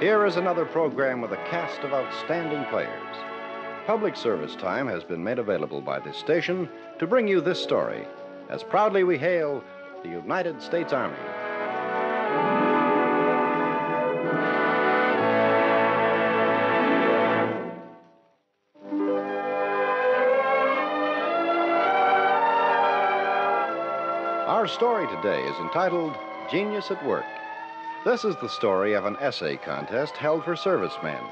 here is another program with a cast of outstanding players. Public service time has been made available by this station to bring you this story, as proudly we hail the United States Army. Our story today is entitled Genius at Work. This is the story of an essay contest held for servicemen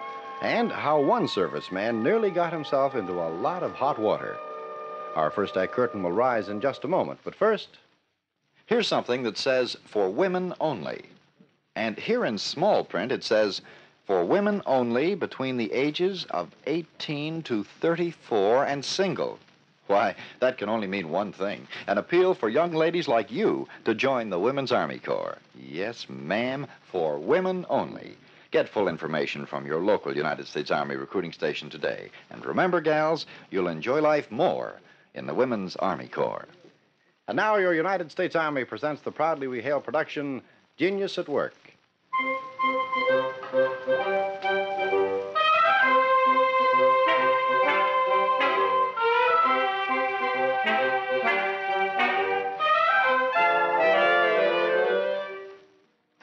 and how one serviceman nearly got himself into a lot of hot water. Our first act curtain will rise in just a moment, but first, Here's something that says for women only. And here in small print it says for women only between the ages of 18 to 34 and single. Why, that can only mean one thing an appeal for young ladies like you to join the Women's Army Corps. Yes, ma'am, for women only. Get full information from your local United States Army recruiting station today. And remember, gals, you'll enjoy life more in the Women's Army Corps. and now your United States Army presents the Proudly We Hail production, Genius at Work.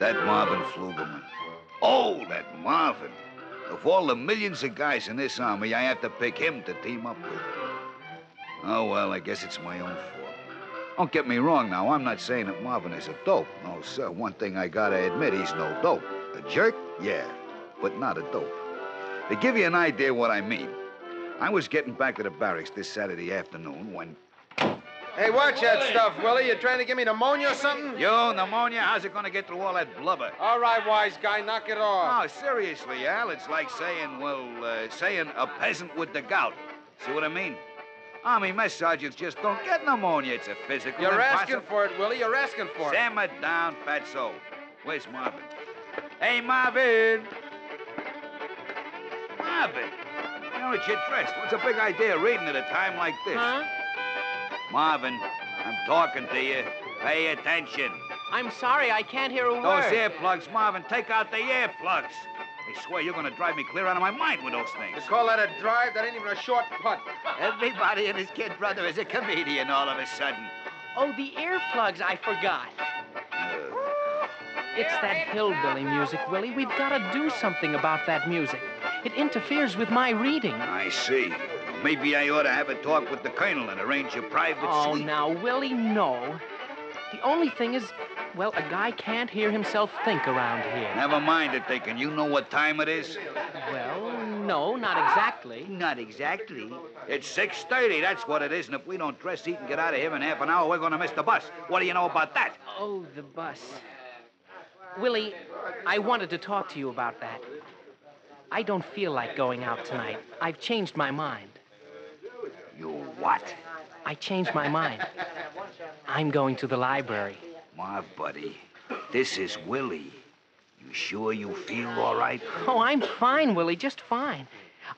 That Marvin Flugelman. Oh, that Marvin. Of all the millions of guys in this army, I have to pick him to team up with. Oh, well, I guess it's my own fault. Don't get me wrong now. I'm not saying that Marvin is a dope. No, sir. One thing I gotta admit, he's no dope. A jerk? Yeah. But not a dope. To give you an idea what I mean, I was getting back to the barracks this Saturday afternoon when. Hey, watch that stuff, Willie. You trying to give me pneumonia or something? Yo, pneumonia, how's it gonna get through all that blubber? All right, wise guy, knock it off. No, seriously, Al. It's like saying, well, uh, saying a peasant with the gout. See what I mean? Army mess sergeants just don't get pneumonia. It's a physical. You're impossi- asking for it, Willie. You're asking for it. Sam it down, fatso. Where's Marvin? Hey, Marvin. Marvin. You know what you dress? What's a big idea reading at a time like this? Huh? Marvin, I'm talking to you. Pay attention. I'm sorry, I can't hear a Those word. earplugs, Marvin. Take out the earplugs. I swear you're gonna drive me clear out of my mind with those things. You call that a drive? That ain't even a short putt. Everybody and his kid brother is a comedian all of a sudden. Oh, the earplugs, I forgot. Uh. It's that hillbilly music, Willie. We've got to do something about that music. It interferes with my reading. I see. Maybe I ought to have a talk with the colonel and arrange a private Oh, suite. now, Willie, no. The only thing is, well, a guy can't hear himself think around here. Never mind it, thinking. You know what time it is? Well, no, not exactly. Not exactly. It's 6.30, that's what it is. And if we don't dress, eat, and get out of here in half an hour, we're gonna miss the bus. What do you know about that? Oh, the bus. Willie, I wanted to talk to you about that. I don't feel like going out tonight. I've changed my mind. You what? I changed my mind. I'm going to the library. My buddy, this is Willie. You sure you feel all right? Oh, I'm fine, Willie, just fine.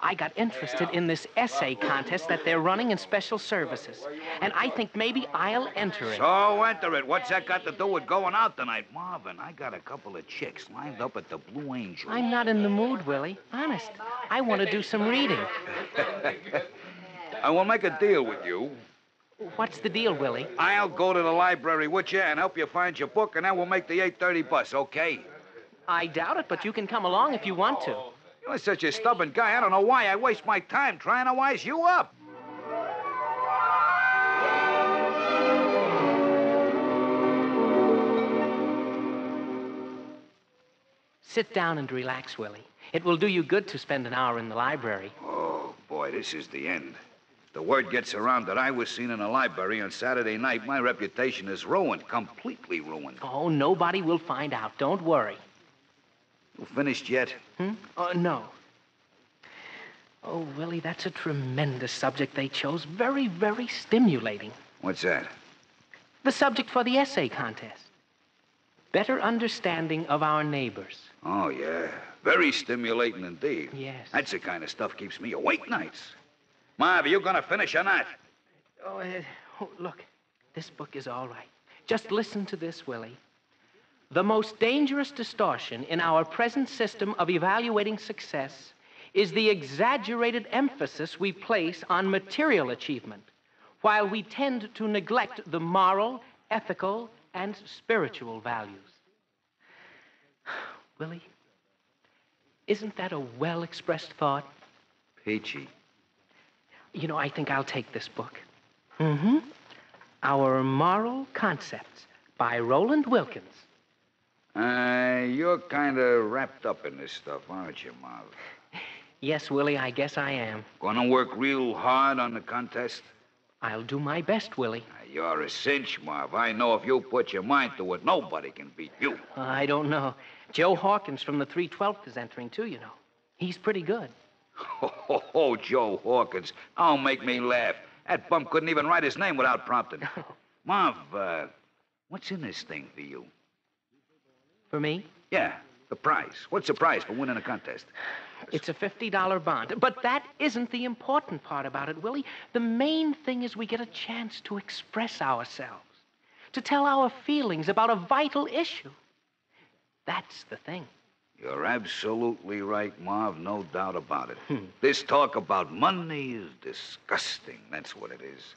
I got interested in this essay contest that they're running in special services. And I think maybe I'll enter it. So enter it. What's that got to do with going out tonight? Marvin, I got a couple of chicks lined up at the Blue Angel. I'm not in the mood, Willie. Honest. I want to do some reading. I will make a deal with you. What's the deal, Willie? I'll go to the library with you and help you find your book, and then we'll make the 8.30 bus, okay? I doubt it, but you can come along if you want to. You're such a stubborn guy. I don't know why I waste my time trying to wise you up. Sit down and relax, Willie. It will do you good to spend an hour in the library. Oh, boy, this is the end. The word gets around that I was seen in a library on Saturday night. My reputation is ruined, completely ruined. Oh, nobody will find out. Don't worry. You finished yet? Hmm? Oh, no. Oh, Willie, that's a tremendous subject they chose. Very, very stimulating. What's that? The subject for the essay contest better understanding of our neighbors. Oh, yeah. Very stimulating indeed. Yes. That's the kind of stuff keeps me awake nights. Marv, are you going to finish or not? Oh, uh, oh, look, this book is all right. Just listen to this, Willie. The most dangerous distortion in our present system of evaluating success is the exaggerated emphasis we place on material achievement, while we tend to neglect the moral, ethical, and spiritual values. Willie, isn't that a well expressed thought? Peachy. You know, I think I'll take this book. Mm hmm. Our Moral Concepts by Roland Wilkins. Uh, you're kind of wrapped up in this stuff, aren't you, Marv? Yes, Willie, I guess I am. Gonna work real hard on the contest? I'll do my best, Willie. Uh, You're a cinch, Marv. I know if you put your mind to it, nobody can beat you. I don't know. Joe Hawkins from the 312th is entering, too, you know. He's pretty good. Oh, ho, ho, Joe Hawkins. Don't make me laugh. That bum couldn't even write his name without prompting. Marv, uh, what's in this thing for you? For me, Yeah, the prize. What's the prize for winning a contest? it's a $50 bond. But that isn't the important part about it, Willie. The main thing is we get a chance to express ourselves, to tell our feelings about a vital issue. That's the thing. You're absolutely right, Marv. No doubt about it. Hmm. this talk about money is disgusting. That's what it is.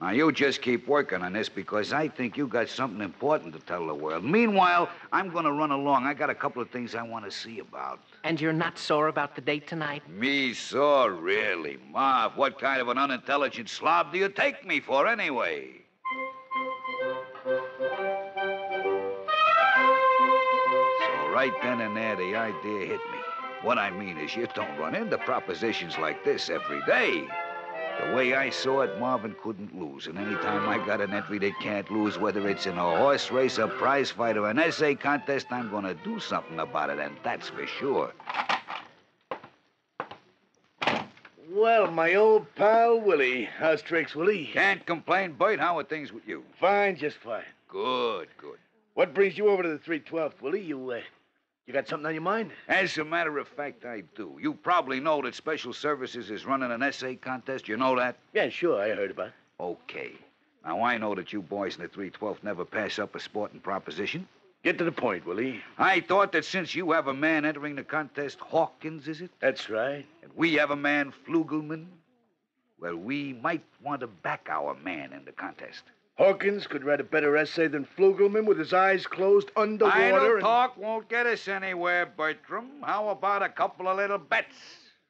Now, you just keep working on this because I think you got something important to tell the world. Meanwhile, I'm going to run along. I got a couple of things I want to see about. And you're not sore about the date tonight? Me sore? really, Marv. What kind of an unintelligent slob do you take me for, anyway? Right then and there, the idea hit me. What I mean is, you don't run into propositions like this every day. The way I saw it, Marvin couldn't lose. And any time I got an entry that can't lose, whether it's in a horse race, a prize fight, or an essay contest, I'm going to do something about it, and that's for sure. Well, my old pal Willie. How's tricks, Willie? Can't complain, Bert. How are things with you? Fine, just fine. Good, good. What brings you over to the 312th, Willie? You, uh, you got something on your mind? As a matter of fact, I do. You probably know that Special Services is running an essay contest. You know that? Yeah, sure, I heard about it. Okay. Now, I know that you boys in the 312th never pass up a sporting proposition. Get to the point, Willie. I thought that since you have a man entering the contest, Hawkins, is it? That's right. And we have a man, Flugelman, well, we might want to back our man in the contest. Hawkins could write a better essay than Flugelman with his eyes closed underwater. Idle and- talk won't get us anywhere, Bertram. How about a couple of little bets?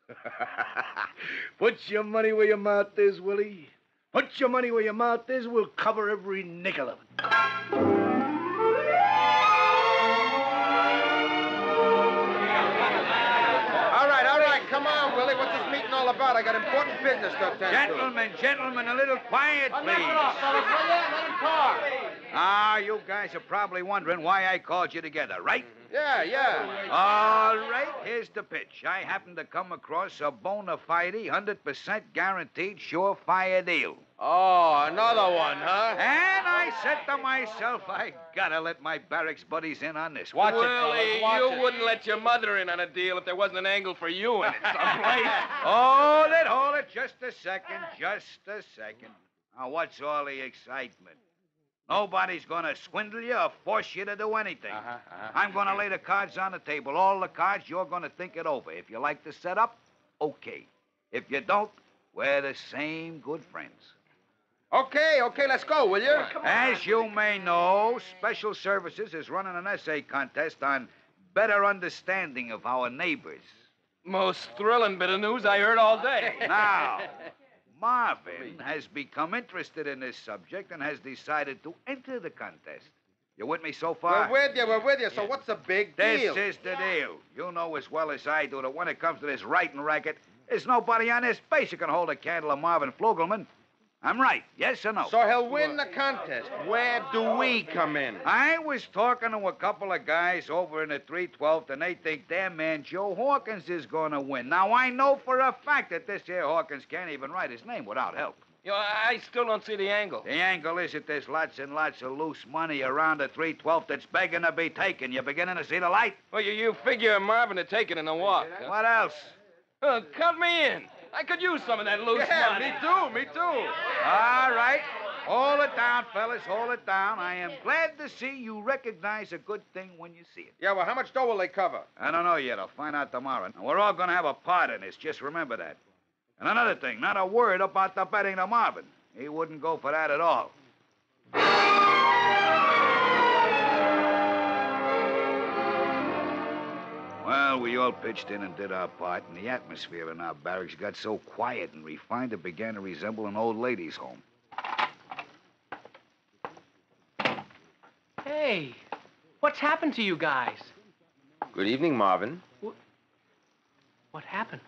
Put your money where your mouth is, Willie. Put your money where your mouth is. We'll cover every nickel of it. I got important business to attend to. Gentlemen, gentlemen, a little quiet, please. knock it off, fellas, will ya? Let him talk. Ah, you guys are probably wondering why I called you together, right? Yeah, yeah. All right, here's the pitch. I happen to come across a bona fide, 100% guaranteed, surefire deal. Oh, another one, huh? And I said to myself, I gotta let my barracks buddies in on this. Watch it, Willie, fellas, watch you it. wouldn't let your mother in on a deal if there wasn't an angle for you in it someplace. Hold it, hold it, just a second, just a second. Now, what's all the excitement? Nobody's gonna swindle you or force you to do anything. Uh-huh, uh-huh. I'm gonna lay the cards on the table. All the cards, you're gonna think it over. If you like the setup, okay. If you don't, we're the same good friends. Okay, okay, let's go, will you? As you may know, Special Services is running an essay contest on better understanding of our neighbors. Most thrilling bit of news I heard all day. Now, Marvin has become interested in this subject and has decided to enter the contest. You with me so far? We're with you, we're with you. So what's the big deal? This is the deal. You know as well as I do that when it comes to this writing racket, there's nobody on this base who can hold a candle to Marvin Flugelman. I'm right. Yes or no? So he'll win the contest. Where do we come in? I was talking to a couple of guys over in the 312th, and they think their man Joe Hawkins is going to win. Now, I know for a fact that this here Hawkins can't even write his name without help. You know, I still don't see the angle. The angle is that there's lots and lots of loose money around the 312th that's begging to be taken. You're beginning to see the light? Well, you, you figure Marvin to take it in a walk. huh? What else? Uh, cut me in. I could use some of that loose Yeah, money. me too, me too. All right. Hold it down, fellas. Hold it down. I am glad to see you recognize a good thing when you see it. Yeah, well, how much dough will they cover? I don't know yet. I'll find out tomorrow. Now, we're all going to have a part in this. Just remember that. And another thing, not a word about the betting to Marvin. He wouldn't go for that at all. Well, we all pitched in and did our part, and the atmosphere in our barracks got so quiet and refined it began to resemble an old lady's home. Hey, what's happened to you guys? Good evening, Marvin. What happened?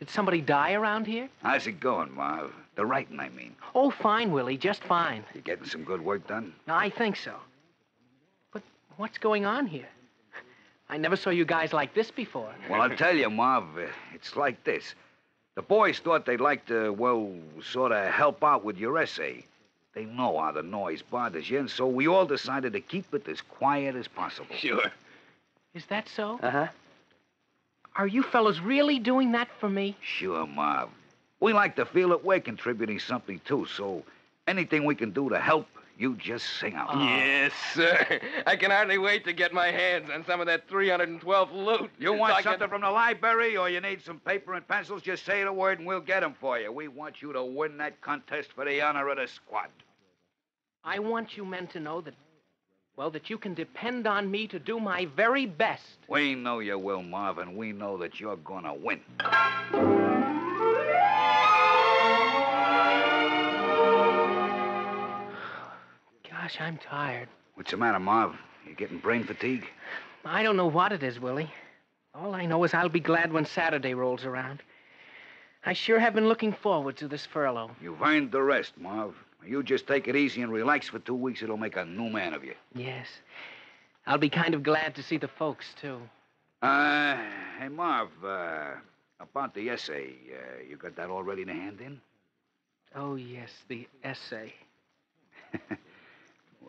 Did somebody die around here? How's it going, Marv? The writing, I mean. Oh, fine, Willie, just fine. You getting some good work done? I think so. But what's going on here? I never saw you guys like this before. Well, I'll tell you, Marv, uh, it's like this. The boys thought they'd like to, well, sort of help out with your essay. They know how the noise bothers you, and so we all decided to keep it as quiet as possible. Sure. Is that so? Uh huh. Are you fellows really doing that for me? Sure, Marv. We like to feel that we're contributing something, too, so anything we can do to help, you just sing out. Oh. Yes, sir. I can hardly wait to get my hands on some of that 312 loot. You want So I can- something from the library or you need some paper and pencils, just say the word and we'll get 'em for you. We want you to win that contest for the honor of the squad. I want you men to know that, well, that you can depend on me to do my very best. We know you will, Marvin. we know that you're gonna win. Gosh, I'm tired. What's the matter, Marv? You getting brain fatigue? I don't know what it is, Willie. All I know is I'll be glad when Saturday rolls around. I sure have been looking forward to this furlough. You've earned the rest, Marv. You just take it easy and relax for two weeks. It'll make a new man of you. Yes. I'll be kind of glad to see the folks, too. Uh, hey, Marv, uh, about the essay, uh, you got that all ready to hand in? Oh, yes, the essay.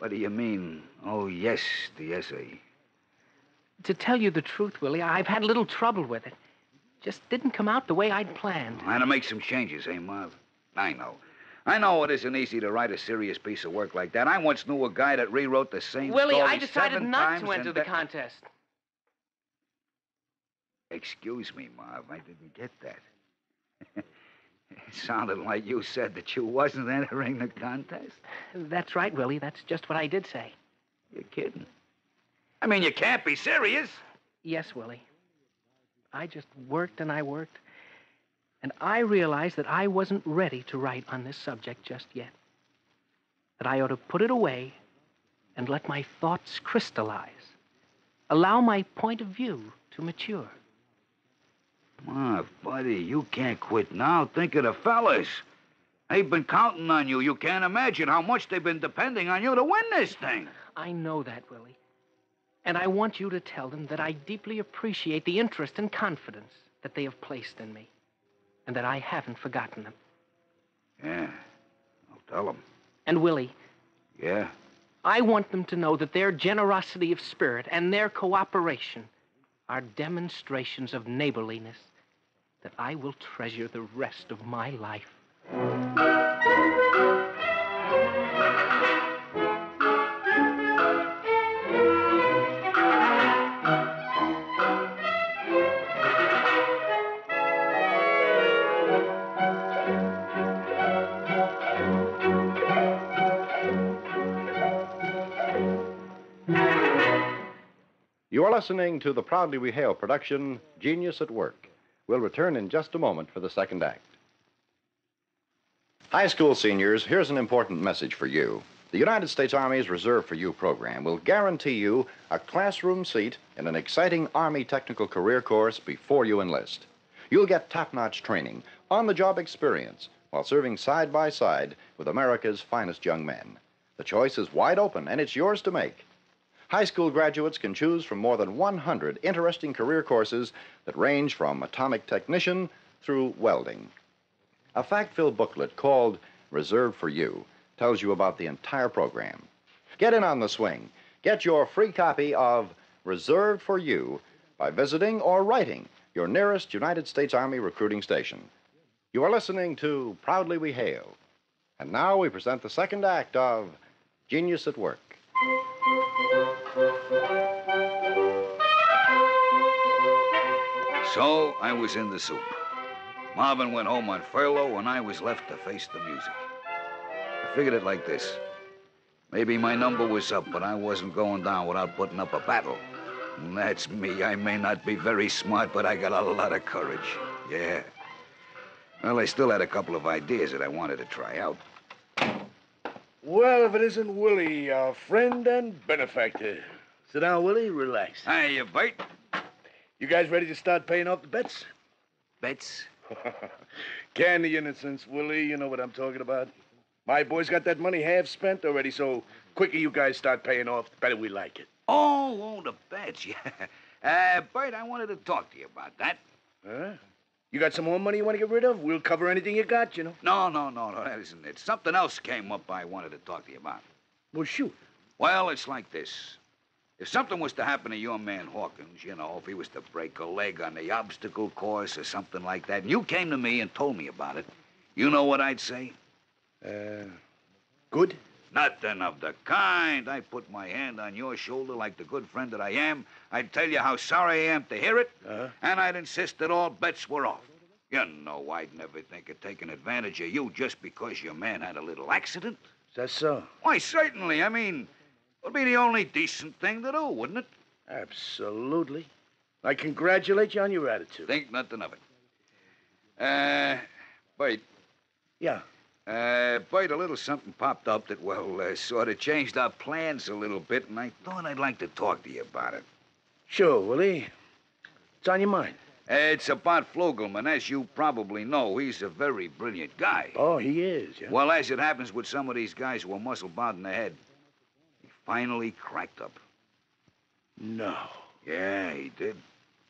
What do you mean? Oh, yes, the essay. To tell you the truth, Willie, I've had a little trouble with it. Just didn't come out the way I'd planned. I had to make some changes, eh, Marv? I know. I know it isn't easy to write a serious piece of work like that. I once knew a guy that rewrote the same Willie, story I decided not to enter the contest. Excuse me, Marv. I didn't get that. it sounded like you said that you wasn't entering the contest. That's right, Willie. That's just what I did say. You're kidding. I mean, you can't be serious. Yes, Willie. I just worked and I worked. And I realized that I wasn't ready to write on this subject just yet. That I ought to put it away and let my thoughts crystallize. Allow my point of view to mature. Marv, buddy, you can't quit now. Think of the fellas. They've been counting on you. You can't imagine how much they've been depending on you to win this thing. I know that, Willie. And I want you to tell them that I deeply appreciate the interest and confidence that they have placed in me, and that I haven't forgotten them. Yeah, I'll tell them. And, Willie, Yeah. I want them to know that their generosity of spirit and their cooperation are demonstrations of neighborliness that I will treasure the rest of my life. Listening to the proudly we hail production, Genius at Work. We'll return in just a moment for the second act. High school seniors, here's an important message for you. The United States Army's Reserve for You program will guarantee you a classroom seat in an exciting Army technical career course before you enlist. You'll get top notch training, on the job experience, while serving side by side with America's finest young men. The choice is wide open, and it's yours to make. High school graduates can choose from more than 100 interesting career courses that range from atomic technician through welding. A fact filled booklet called Reserved for You tells you about the entire program. Get in on the swing. Get your free copy of Reserved for You by visiting or writing your nearest United States Army recruiting station. You are listening to Proudly We Hail. And now we present the second act of Genius at Work. So I was in the soup. Marvin went home on furlough, and I was left to face the music. I figured it like this. Maybe my number was up, but I wasn't going down without putting up a battle. And that's me. I may not be very smart, but I got a lot of courage. Yeah. Well, I still had a couple of ideas that I wanted to try out. Well, if it isn't Willie, our friend and benefactor. Sit down, Willie. Relax. Hiya, Bert. You guys ready to start paying off the bets? Bets? Candy innocence, Willie. You know what I'm talking about. My boy's got that money half spent already, so quicker you guys start paying off, the better we like it. Oh, oh, the bets, yeah. Uh, Bert, I wanted to talk to you about that. Huh? You got some more money you want to get rid of? We'll cover anything you got, you know. No, no, no, no, that isn't it. Something else came up I wanted to talk to you about. Well, shoot. Well, it's like this. If something was to happen to your man Hawkins, you know, if he was to break a leg on the obstacle course or something like that, and you came to me and told me about it, you know what I'd say? Uh, good? Nothing of the kind. I put my hand on your shoulder like the good friend that I am. I'd tell you how sorry I am to hear it, Uh-huh. and I'd insist that all bets were off. You know, I'd never think of taking advantage of you just because your man had a little accident. Is that so? Why, certainly. I mean, would be the only decent thing to do, wouldn't it? Absolutely. I congratulate you on your attitude. Think nothing of it. Uh, Bert, Yeah. uh, Bert, a little something popped up that, well, uh, sort of changed our plans a little bit, and I thought I'd like to talk to you about it. Sure, Willie. It's on your mind. Uh, It's about Flugelman. As you probably know, he's a very brilliant guy. Oh, he is, yeah. Well, as it happens with some of these guys who are muscle bound in the head, he finally cracked up. No. Yeah, he did.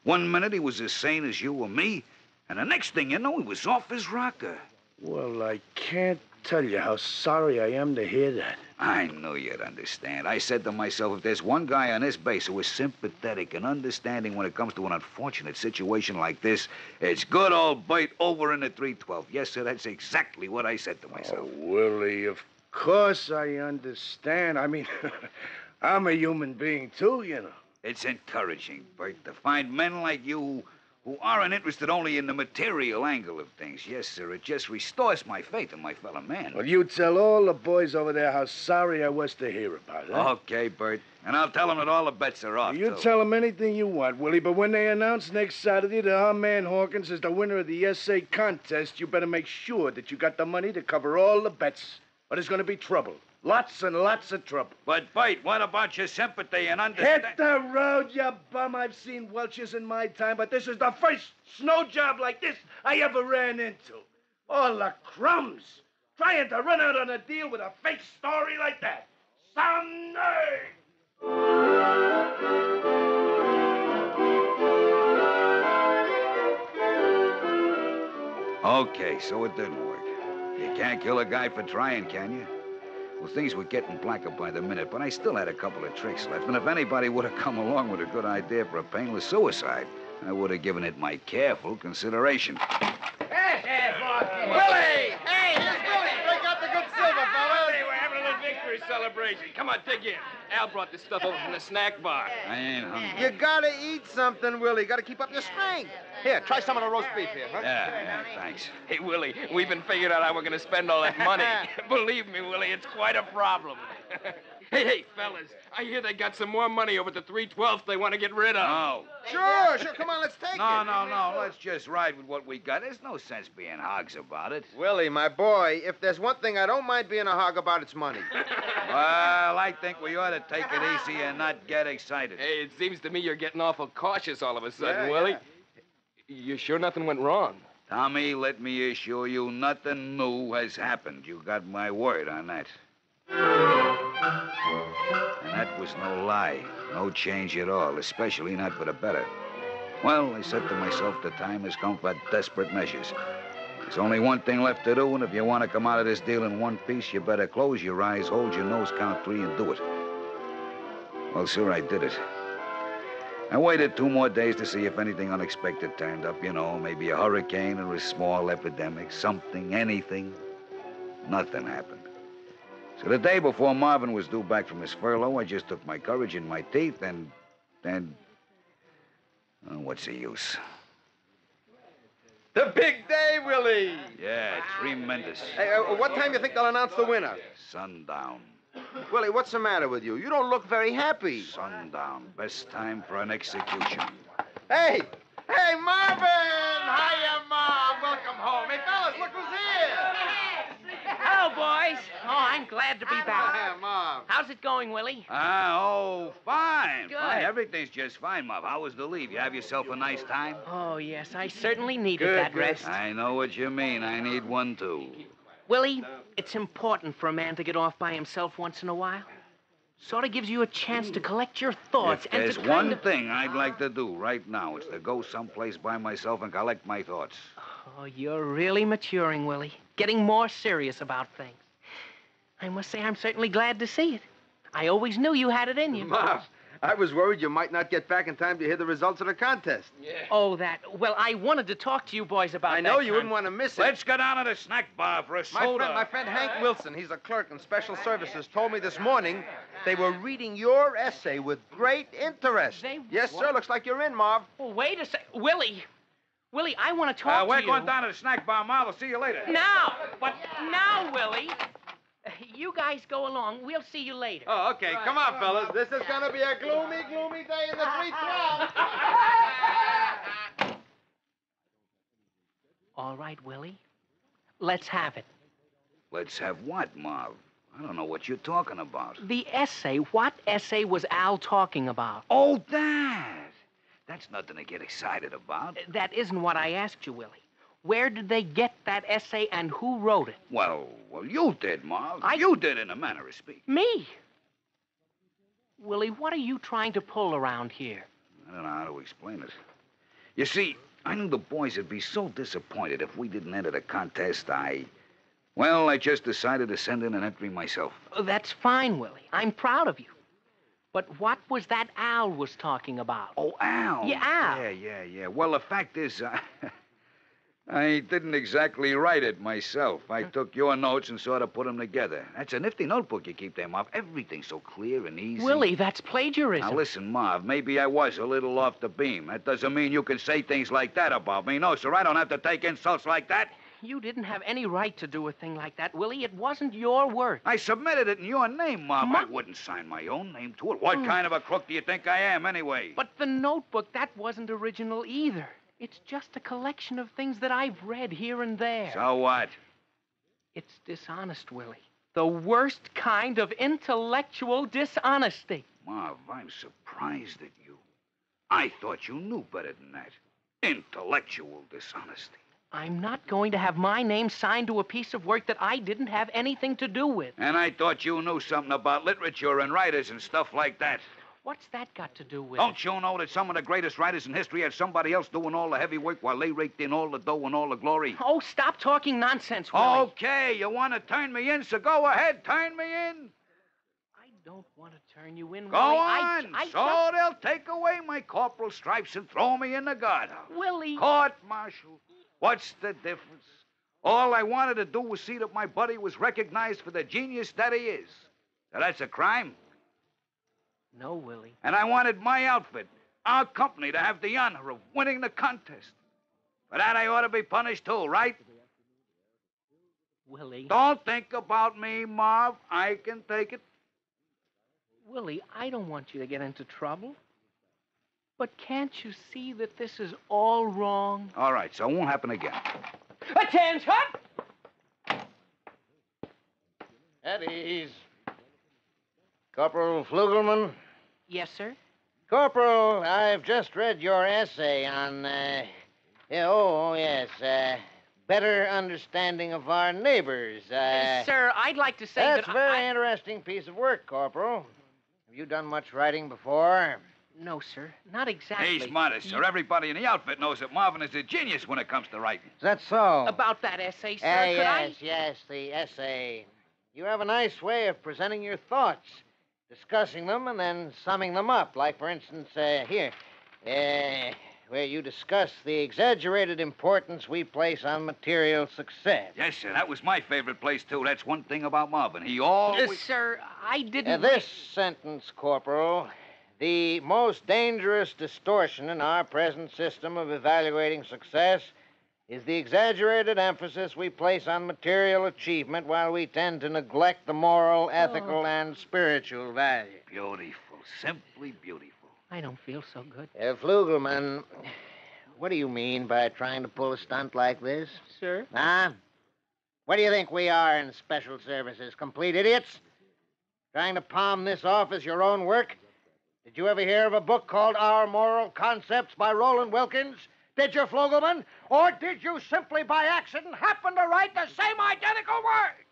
One minute he was as sane as you or me, and the next thing you know, he was off his rocker. Well, I can't tell you how sorry I am to hear that. I knew you'd understand. I said to myself, if there's one guy on this base who is sympathetic and understanding when it comes to an unfortunate situation like this, it's good old Bert over in the 312. Yes, sir, that's exactly what I said to myself. Oh, Willie, of course I understand. I mean, I'm a human being, too, you know. It's encouraging, Bert, to find men like you who, aren't interested only in the material angle of things. Yes, sir, it just restores my faith in my fellow man. Well, you tell all the boys over there how sorry I was to hear about it. huh? Okay, Bert. And I'll tell them that all the bets are off. You too. tell them anything you want, Willie, but when they announce next Saturday that our man Hawkins is the winner of the essay contest, you better make sure that you got the money to cover all the bets, or there's going to be trouble. Lots and lots of trouble. But, Bert, what about your sympathy and understanding? Hit the road, you bum. I've seen Welch's in my time, but this is the first snow job like this I ever ran into. All the crumbs. Trying to run out on a deal with a fake story like that. Some nerve! Okay, so it didn't work. You can't kill a guy for trying, can you? Well, things were getting blacker by the minute, but I still had a couple of tricks left. And if anybody would have come along with a good idea for a painless suicide, I would have given it my careful consideration. Willie! Hey, here's Willie. Break out the good silver, fellas. Hey, we're having a little victory celebration. Come on, dig in. Al brought this stuff over from the snack bar. I ain't hungry. You gotta eat something, Willie. You gotta keep up your strength. Here, try some of the roast beef here, huh? Yeah, yeah, thanks. Hey, Willie, we've been figuring out how we're going to spend all that money. Believe me, Willie, it's quite a problem. hey, hey, fellas, I hear they got some more money over the 312th they want to get rid of. No. Sure, sure. Come on, let's take No, it. No, no, no. Let's just ride with what we got. There's no sense being hogs about it. Willie, my boy, if there's one thing I don't mind being a hog about, it's money. Well, I think we ought to take it easy and not get excited. Hey, it seems to me you're getting awful cautious all of a sudden, Yeah, Willie. yeah. You sure nothing went wrong? Tommy, let me assure you, nothing new has happened. You got my word on that. And that was no lie. No change at all, especially not for the better. Well, I said to myself, the time has come for desperate measures. There's only one thing left to do, and if you want to come out of this deal in one piece, you better close your eyes, hold your nose, count three, and do it. Well, sir, I did it. I waited two more days to see if anything unexpected turned up. You know, maybe a hurricane or a small epidemic, something, anything. Nothing happened. So the day before Marvin was due back from his furlough, I just took my courage in my teeth and. and. oh, what's the use? The big day, Willie. Yeah, tremendous. Hey, uh, what time do you think they'll announce the winner? Sundown. Willie, what's the matter with you? You don't look very happy. Sundown. Best time for an execution. Hey! Hey, Marvin! Hiya, Mom! Welcome home. Hey, fellas, look who's here! Hello, boys. Oh, I'm glad to be back. Hiya, Mom. How's it going, Willie? Ah, oh, fine. Good. Fine. Everything's just fine, Mom. How was the leave? You have yourself a nice time? Oh, yes, I certainly needed Good, that good. rest. I know what you mean. I need one, too. Willie, it's important for a man to get off by himself once in a while. Sort of gives you a chance to collect your thoughts if and there's to one kind of... thing I'd like to do right now, it's to go someplace by myself and collect my thoughts. Oh, you're really maturing, Willie. Getting more serious about things. I must say, I'm certainly glad to see it. I always knew you had it in you. Mom, I was worried you might not get back in time to hear the results of the contest. Oh, that. Well, I wanted to talk to you boys about I know that you wouldn't want to miss it. Let's go down to the snack bar for a My soda. friend, my friend Hank Wilson, he's a clerk in special services, told me this morning they were reading your essay with great interest. They- yes, sir. Looks like you're in, Marv. Oh, wait a sec. Willie. Willie, I want to talk Uh, to we're you. going down to the snack bar, Marv. I'll see you later. Now. But now, Willie. You guys go along. We'll see you later. Oh, okay. Come on, fellas. This is going to be a gloomy, gloomy day in the 312. All right, Willie. Let's have it. Let's have what, Marv? I don't know what you're talking about. The essay. What essay was Al talking about? Oh, that. That's nothing to get excited about. Uh, that isn't what I asked you, Willie. Where did they get that essay and who wrote it? Well, well, you did, Marv. I- You did in a manner of speaking. Me. Willie, what are you trying to pull around here? I don't know how to explain it. You see, I knew the boys would be so disappointed if we didn't enter the contest. I. Well, I just decided to send in an entry myself. Oh, That's fine, Willie. I'm proud of you. But what was that Al was talking about? Oh, Al. Yeah, Al. Yeah, yeah, yeah. Well, the fact is, uh, I didn't exactly write it myself. I took your notes and sort of put them together. That's a nifty notebook you keep there, Marv. Everything's so clear and easy. Willie, that's plagiarism. Now, listen, Marv, maybe I was a little off the beam. That doesn't mean you can say things like that about me. No, sir, I don't have to take insults like that. You didn't have any right to do a thing like that, Willie. It wasn't your work. I submitted it in your name, Marv. Ma- I wouldn't sign my own name to it. What hmm. kind of a crook do you think I am, anyway? But the notebook, that wasn't original either. It's just a collection of things that I've read here and there. So what? It's dishonest, Willie. The worst kind of intellectual dishonesty. Marv, I'm surprised at you. I thought you knew better than that. Intellectual dishonesty. I'm not going to have my name signed to a piece of work that I didn't have anything to do with. And I thought you knew something about literature and writers and stuff like that. What's that got to do with Don't you know that some of the greatest writers in history had somebody else doing all the heavy work while they raked in all the dough and all the glory? Oh, stop talking nonsense, Willie. Okay, you want to turn me in, so go ahead, turn me in. I don't want to turn you in, Go Willie. on. I, I so they'll take away my corporal stripes and throw me in the guardhouse. Willie. Court martial. What's the difference? All I wanted to do was see that my buddy was recognized for the genius that he is. Now, that's a crime. No, Willie. And I wanted my outfit, our company, to have the honor of winning the contest. For that, I ought to be punished too, right? Willie. Don't think about me, Marv. I can take it. Willie, I don't want you to get into trouble. But can't you see that this is all wrong? All right, so it won't happen again. Attention! At ease. Corporal Flugelman? Yes, sir. Corporal, I've just read your essay on, uh, Yeah, oh, oh, yes. Uh, better understanding of our neighbors. Uh, Sir, I'd like to say that's that a very I... interesting piece of work, Corporal. Have you done much writing before? No, sir, not exactly. He's modest, sir. Everybody in the outfit knows that Marvin is a genius when it comes to writing. Is that so? About that essay, sir, Ah, could yes, yes, the essay. You have a nice way of presenting your thoughts, discussing them, and then summing them up. Like, for instance, uh, here, uh, where you discuss the exaggerated importance we place on material success. Yes, sir. That was my favorite place, too. That's one thing about Marvin. He always. Uh, sir, I didn't... Uh, this sentence, Corporal, the most dangerous distortion in our present system of evaluating success is the exaggerated emphasis we place on material achievement while we tend to neglect the moral, ethical, and spiritual value. Beautiful. Simply beautiful. I don't feel so good. Uh, Flugelman, what do you mean by trying to pull a stunt like this? Sir? Huh? What do you think we are in special services? Complete idiots? Trying to palm this off as your own work? Did you ever hear of a book called Our Moral Concepts by Roland Wilkins? Did you, Flugelman? Or did you simply by accident happen to write the same identical words?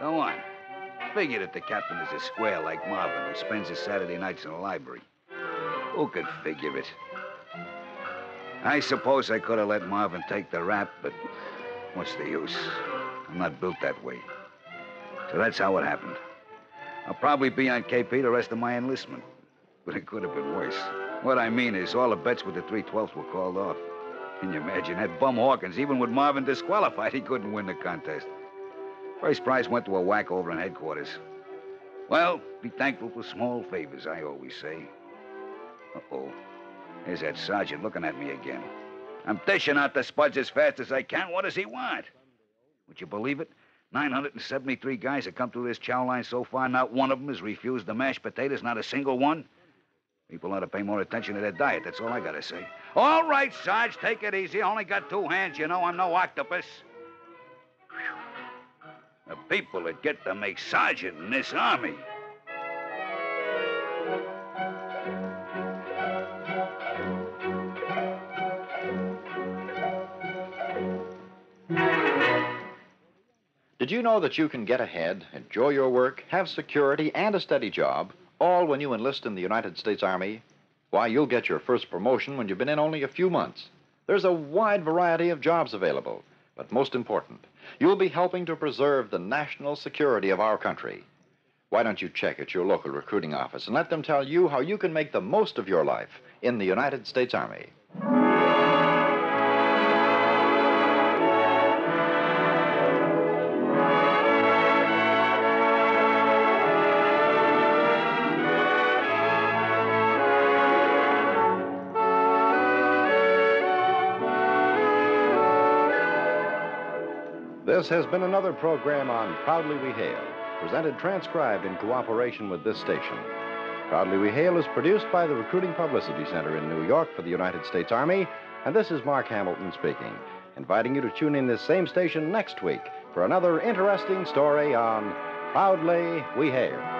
Go on. Figure that the captain is a square like Marvin who spends his Saturday nights in the library. Who could figure it? I suppose I could have let Marvin take the rap, but what's the use? I'm not built that way. So that's how it happened. I'll probably be on KP the rest of my enlistment. But it could have been worse. What I mean is, all the bets with the 312th were called off. Can you imagine? That bum Hawkins, even with Marvin disqualified, he couldn't win the contest. First prize went to a WAC over in headquarters. Well, be thankful for small favors, I always say. Uh-oh. There's that sergeant looking at me again. I'm dishing out the spuds as fast as I can. What does he want? Would you believe it? 973 guys have come through this chow line so far. Not one of them has refused the mashed potatoes. Not a single one. People ought to pay more attention to their diet. That's all I gotta say. All right, Sarge, take it easy. I only got two hands, you know. I'm no octopus. The people that get to make sergeant in this army. You know that you can get ahead, enjoy your work, have security, and a steady job, all when you enlist in the United States Army? Why, you'll get your first promotion when you've been in only a few months. There's a wide variety of jobs available, but most important, you'll be helping to preserve the national security of our country. Why don't you check at your local recruiting office and let them tell you how you can make the most of your life in the United States Army? This has been another program on Proudly We Hail, presented transcribed in cooperation with this station. Proudly We Hail is produced by the Recruiting Publicity Center in New York for the United States Army, and this is Mark Hamilton speaking, inviting you to tune in this same station next week for another interesting story on Proudly We Hail.